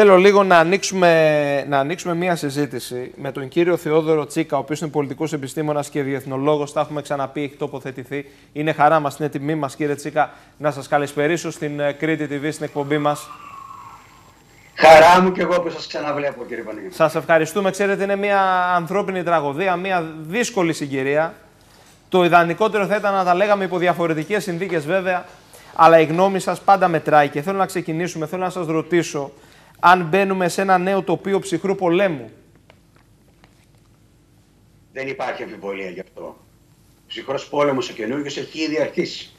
Θέλω λίγο να ανοίξουμε, να ανοίξουμε μία συζήτηση με τον κύριο Θεόδωρο Τσίκα, ο οποίος είναι πολιτικός επιστήμονας και διεθνολόγος. Τα έχουμε ξαναπεί, έχει τοποθετηθεί. Είναι χαρά μας, είναι τιμή μας, κύριε Τσίκα, να σας καλησπερίσω στην ε, Κρήτη TV, στην εκπομπή μας. Χαρά μου και εγώ που σας ξαναβλέπω, κύριε Παναγιώτη. Σας ευχαριστούμε. Ξέρετε, είναι μια ανθρώπινη τραγωδία, μια δύσκολη συγκυρία. Το ιδανικότερο θα ήταν να τα λέγαμε υπό διαφορετικές συνθήκες, βέβαια, αλλά η γνώμη σας πάντα μετράει. Και θέλω να ξεκινήσουμε, θέλω να σας ρωτήσω αν μπαίνουμε σε ένα νέο τοπίο ψυχρού πολέμου. Δεν υπάρχει αμφιβολία γι' αυτό. Ο ψυχρός πόλεμος ο καινούργιος έχει ήδη αρχίσει.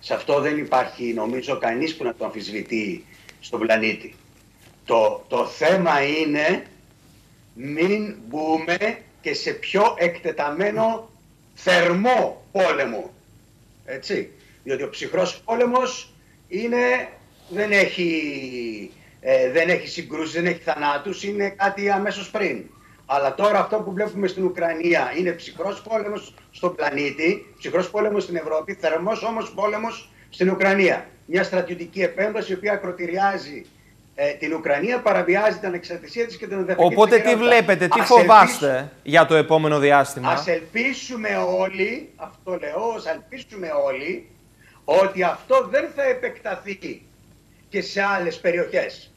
Σε αυτό δεν υπάρχει νομίζω κανείς που να το αμφισβητεί στον πλανήτη. Το, το θέμα είναι μην μπούμε και σε πιο εκτεταμένο θερμό πόλεμο. Έτσι. Διότι ο ψυχρός πόλεμος είναι, δεν έχει ε, δεν έχει συγκρούσεις, δεν έχει θανάτους, είναι κάτι αμέσως πριν. Αλλά τώρα αυτό που βλέπουμε στην Ουκρανία είναι ψυχρός πόλεμος στον πλανήτη, ψυχρός πόλεμος στην Ευρώπη, θερμός όμως πόλεμος στην Ουκρανία. Μια στρατιωτική επέμβαση η οποία ακροτηριάζει ε, την Ουκρανία, παραβιάζει την ανεξαρτησία της και την εδαφική Οπότε τι βλέπετε, τι φοβάστε για το επόμενο διάστημα; Ας ελπίσουμε όλοι, αυτό λέω, ας ελπίσουμε όλοι, ότι αυτό δεν θα επεκταθεί και σε άλλες περιοχές.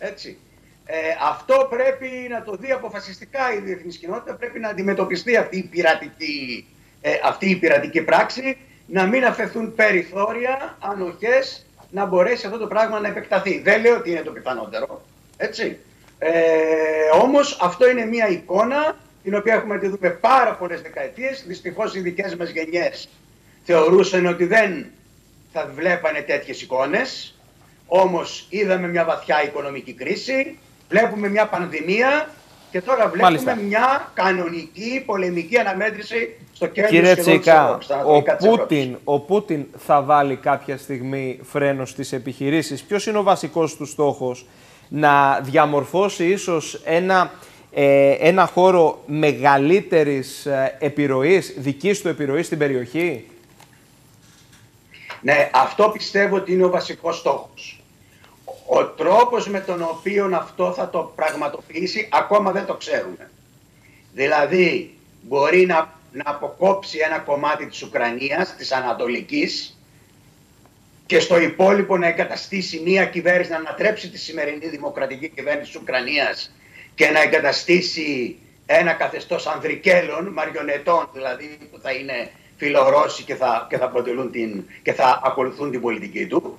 Έτσι. Ε, αυτό πρέπει να το δει αποφασιστικά η διεθνής κοινότητα, πρέπει να αντιμετωπιστεί αυτή η πειρατική, ε, αυτή η πειρατική πράξη, να μην αφαιθούν περιθώρια, ανοχές, να μπορέσει αυτό το πράγμα να επεκταθεί. Δεν λέω ότι είναι το πιθανότερο, έτσι. Ε, όμως αυτό είναι μια εικόνα την οποία έχουμε τη δούμε πάρα πολλές δεκαετίες. Δυστυχώς οι δικές μας γενιές θεωρούσαν ότι δεν θα βλέπανε τέτοιες εικόνες. Όμως είδαμε μια βαθιά οικονομική κρίση, βλέπουμε μια πανδημία και τώρα βλέπουμε μια κανονική πολεμική αναμέτρηση στο κέντρο Κύριε Τσίκα, ο Πούτιν, ο Πούτιν θα βάλει κάποια στιγμή φρένο στις επιχειρήσεις. Ποιος είναι ο βασικός του στόχος; Να διαμορφώσει ίσως ένα, ε, ένα χώρο μεγαλύτερης ε, επιρροής, δικής του επιρροής στην περιοχή; Ναι, αυτό πιστεύω ότι είναι ο βασικός στόχος. Ο τρόπος με τον οποίο αυτό θα το πραγματοποιήσει ακόμα δεν το ξέρουμε. Δηλαδή μπορεί να, να αποκόψει ένα κομμάτι της Ουκρανίας, της Ανατολικής και στο υπόλοιπο να εγκαταστήσει μια κυβέρνηση, να ανατρέψει τη σημερινή δημοκρατική κυβέρνηση της Ουκρανίας και να εγκαταστήσει ένα καθεστώς ανδρικέλων, μαριονετών δηλαδή που θα είναι φιλορώσοι και θα, και θα, την, και θα ακολουθούν την πολιτική του.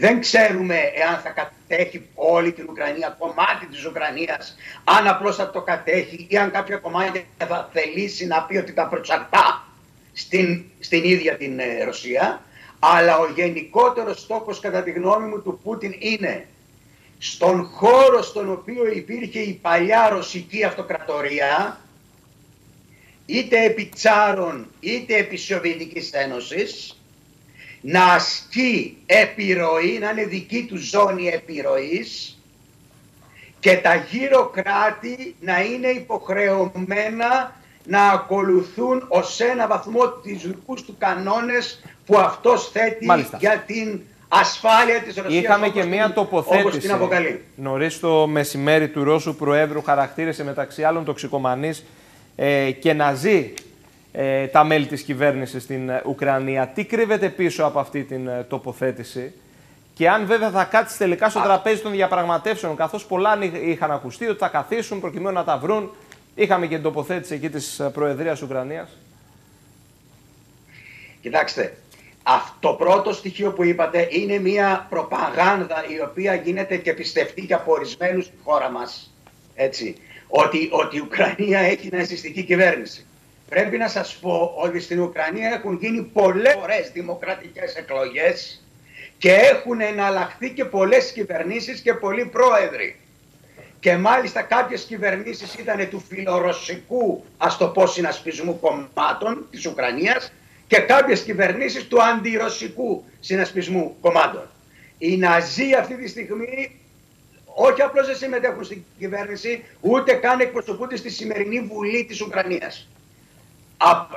Δεν ξέρουμε εάν θα κατέχει όλη την Ουκρανία, κομμάτι της Ουκρανίας, αν απλώς θα το κατέχει ή αν κάποια κομμάτια θα θελήσει να πει ότι τα προτσαρτά στην, στην ίδια την ε, Ρωσία. Αλλά ο γενικότερος στόχος κατά τη γνώμη μου του Πούτιν είναι στον χώρο στον οποίο υπήρχε η παλιά ρωσική αυτοκρατορία, είτε επί Τσάρων είτε επί Σοβιετικής Ένωσης, να ασκεί επιρροή, να είναι δική του ζώνη επιρροής και τα γύρω κράτη να είναι υποχρεωμένα να ακολουθούν ως ένα βαθμό τις δικούς του κανόνες που αυτός θέτει για την ασφάλεια της Ρωσίας Είχαμε και μία τοποθέτηση νωρίς το μεσημέρι του Ρώσου Προέδρου χαρακτήρισε μεταξύ άλλων τοξικομανής ε, και ναζί ε, τα μέλη της κυβέρνησης στην ε, Ουκρανία. Τι κρύβεται πίσω από αυτή την ε, τοποθέτηση; Και αν βέβαια θα κάτσει τελικά στο τραπέζι των διαπραγματεύσεων, καθώς πολλά είχαν ακουστεί ότι θα καθίσουν προκειμένου να τα βρουν. Είχαμε και την τοποθέτηση εκεί της Προεδρίας Ουκρανίας. Κοιτάξτε, αυτό το πρώτο στοιχείο που είπατε είναι μια προπαγάνδα η οποία γίνεται και πιστευτεί και από ορισμένου στη χώρα μας. Έτσι, ότι, ότι η Ουκρανία έχει ναζιστική κυβέρνηση. Πρέπει να σας πω ότι στην Ουκρανία έχουν γίνει πολλές φορές δημοκρατικές εκλογές και έχουν εναλλαχθεί και πολλές κυβερνήσεις και πολλοί πρόεδροι. Και μάλιστα κάποιες κυβερνήσεις ήταν του φιλορωσικού, ας το πω, συνασπισμού κομμάτων της Ουκρανίας και κάποιες κυβερνήσεις του αντιρωσικού συνασπισμού κομμάτων. Οι Ναζί αυτή τη στιγμή όχι απλώς δεν συμμετέχουν στην κυβέρνηση, ούτε καν εκπροσωπούνται στη σημερινή Βουλή της Ουκρανίας.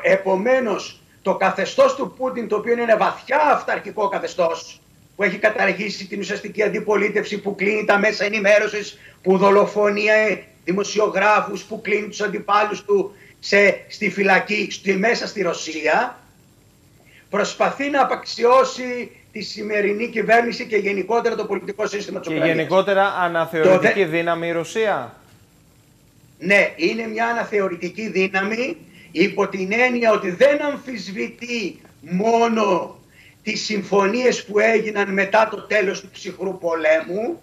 Επομένως, το καθεστώς του Πούτιν, το οποίο είναι βαθιά αυταρχικό καθεστώς, που έχει καταργήσει την ουσιαστική αντιπολίτευση, που κλείνει τα μέσα ενημέρωσης, που δολοφονεί δημοσιογράφους, που κλείνει τους αντιπάλους του σε, στη φυλακή, στη, μέσα στη Ρωσία, προσπαθεί να απαξιώσει τη σημερινή κυβέρνηση και γενικότερα το πολιτικό σύστημα της Ουκρανίας. Και γενικότερα αναθεωρητική δύναμη η Ρωσία. Ναι, είναι μια αναθεωρητική δύναμη υπό την έννοια ότι δεν αμφισβητεί μόνο τις συμφωνίες που έγιναν μετά το τέλος του ψυχρού πολέμου,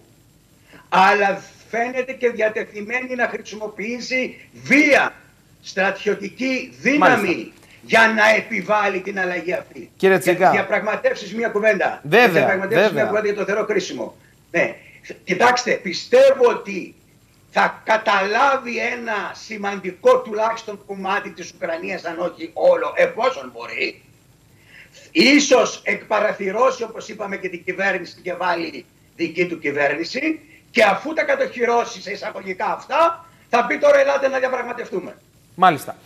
αλλά φαίνεται και διατεθειμένη να χρησιμοποιήσει βία, στρατιωτική δύναμη για να επιβάλλει την αλλαγή αυτή. Κύριε Τσίκα. Για διαπραγματεύσεις μία κουβέντα. Βέβαια, για διαπραγματεύσεις μία κουβέντα για το θεωρώ κρίσιμο. Ναι. Κοιτάξτε, πιστεύω ότι θα καταλάβει ένα σημαντικό τουλάχιστον κομμάτι της Ουκρανίας, αν όχι όλο, εφόσον μπορεί, ίσως εκπαραθυρώσει όπως είπαμε και την κυβέρνηση και βάλει δική του κυβέρνηση και αφού τα κατοχυρώσει σε εισαγωγικά αυτά θα πει τώρα ελάτε να διαπραγματευτούμε. Μάλιστα.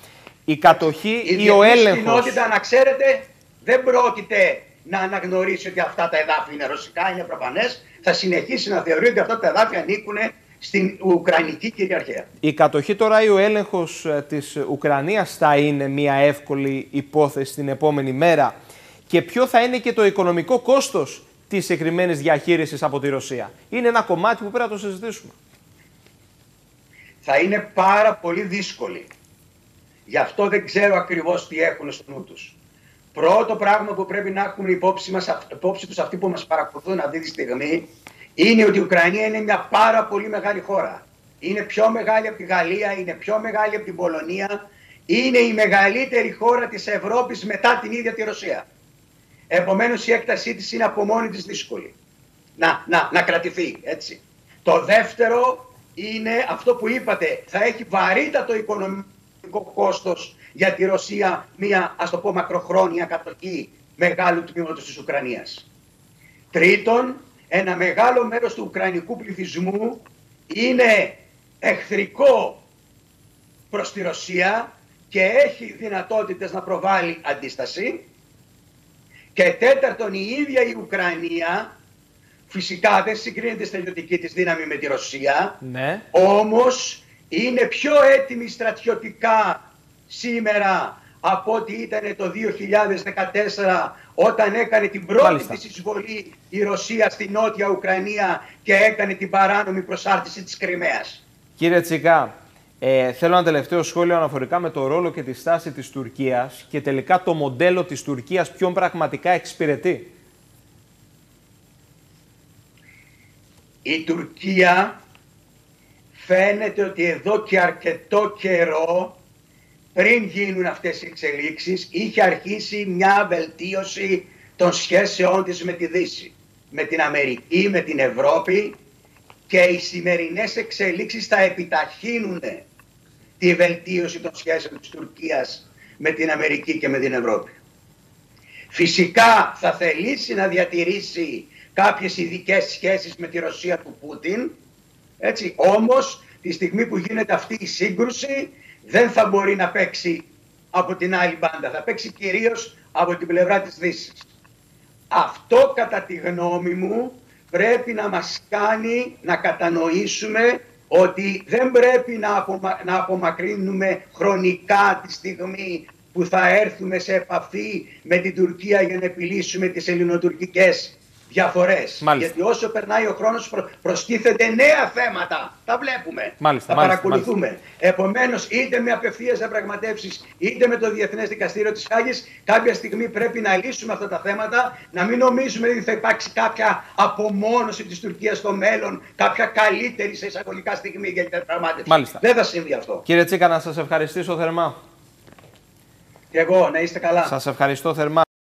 Η κατοχή ή ο έλεγχος... Η κοινότητα να ξέρετε δεν πρόκειται να αναγνωρίσει ότι αυτά τα εδάφη είναι ρωσικά, είναι προφανές. Θα συνεχίσει να θεωρεί ότι αυτά τα εδάφη ανήκουν στην Ουκρανική κυριαρχία. Η κατοχή τώρα ή ο έλεγχος ε, της Ουκρανίας θα είναι μια εύκολη υπόθεση την επόμενη μέρα; Και ποιο θα είναι και το οικονομικό κόστος της συγκεκριμένης διαχείρισης από τη Ρωσία; Είναι ένα κομμάτι που πρέπει να το συζητήσουμε. Θα είναι πάρα πολύ δύσκολη. Γι' αυτό δεν ξέρω ακριβώς τι έχουν στο νου τους. Πρώτο πράγμα που πρέπει να έχουν υπόψη, μας, υπόψη τους αυτοί που μας παρακολουθούν αυτή τη στιγμή είναι ότι η Ουκρανία είναι μια πάρα πολύ μεγάλη χώρα. Είναι πιο μεγάλη από τη Γαλλία, είναι πιο μεγάλη από την Πολωνία. Είναι η μεγαλύτερη χώρα της Ευρώπης μετά την ίδια τη Ρωσία. Επομένως η έκτασή της είναι από μόνη της δύσκολη. Να, να, να κρατηθεί έτσι. Το δεύτερο είναι αυτό που είπατε. Θα έχει βαρύτατο οικονομικό κόστος για τη Ρωσία μια ας το πω μακροχρόνια κατοχή μεγάλου τμήματος της Ουκρανίας. Τρίτον, ένα μεγάλο μέρος του ουκρανικού πληθυσμού είναι εχθρικό προς τη Ρωσία και έχει δυνατότητες να προβάλλει αντίσταση. Και τέταρτον, η ίδια η Ουκρανία φυσικά δεν συγκρίνεται στρατιωτική της δύναμη με τη Ρωσία, ναι. όμως είναι πιο έτοιμη στρατιωτικά σήμερα από ό,τι ήταν το 2014 όταν έκανε την πρώτη της εισβολή η Ρωσία στη Νότια Ουκρανία και έκανε την παράνομη προσάρτηση της Κρυμαίας. Κύριε Τσικά, ε, θέλω ένα τελευταίο σχόλιο αναφορικά με το ρόλο και τη στάση της Τουρκίας και τελικά το μοντέλο της Τουρκίας ποιον πραγματικά εξυπηρετεί. Η Τουρκία φαίνεται ότι εδώ και αρκετό καιρό πριν γίνουν αυτές οι εξελίξεις είχε αρχίσει μια βελτίωση των σχέσεών της με τη Δύση. Με την Αμερική, με την Ευρώπη και οι σημερινές εξελίξεις θα επιταχύνουν τη βελτίωση των σχέσεων της Τουρκίας με την Αμερική και με την Ευρώπη. Φυσικά θα θελήσει να διατηρήσει κάποιες ειδικές σχέσεις με τη Ρωσία του Πούτιν, έτσι, όμως τη στιγμή που γίνεται αυτή η σύγκρουση δεν θα μπορεί να παίξει από την άλλη μπάντα. Θα παίξει κυρίως από την πλευρά της Δύσης. Αυτό κατά τη γνώμη μου πρέπει να μας κάνει να κατανοήσουμε ότι δεν πρέπει να, απομα... να απομακρύνουμε χρονικά τη στιγμή που θα έρθουμε σε επαφή με την Τουρκία για να επιλύσουμε τις ελληνοτουρκικές διαφορές. Γιατί όσο περνάει ο χρόνος προ... προστίθενται νέα θέματα. Τα βλέπουμε. Μάλιστα, τα παρακολουθούμε. Επομένως, είτε με απευθείας διαπραγματεύσεις, είτε με το Διεθνές Δικαστήριο της Χάγης, κάποια στιγμή πρέπει να λύσουμε αυτά τα θέματα, να μην νομίζουμε ότι θα υπάρξει κάποια απομόνωση της Τουρκίας στο μέλλον, κάποια καλύτερη σε εισαγωγικά στιγμή για την διαπραγμάτευση. Μάλιστα. Δεν θα συμβεί αυτό. Κύριε Τσίκα, να σας ευχαριστήσω θερμά. Και εγώ, να είστε καλά. Σας ευχαριστώ θερμά.